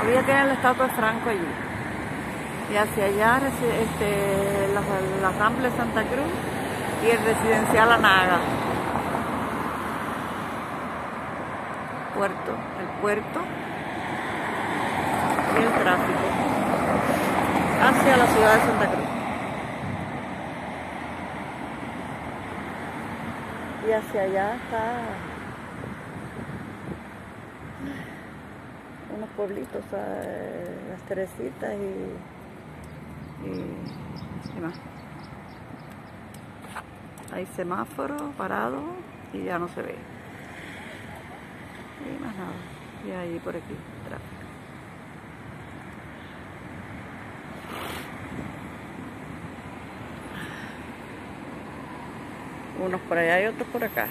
todavía tienen la estatua de Franco allí. Y hacia allá este, la, la de Santa Cruz y el residencial Anaga. Puerto, el puerto y el tráfico hacia la ciudad de Santa Cruz. Y hacia allá está unos pueblitos, las Teresitas y, y, más. Hay semáforo parado y ya no se ve. Y más nada. Y ahí por aquí, tráfico. Unos por allá y otros por acá.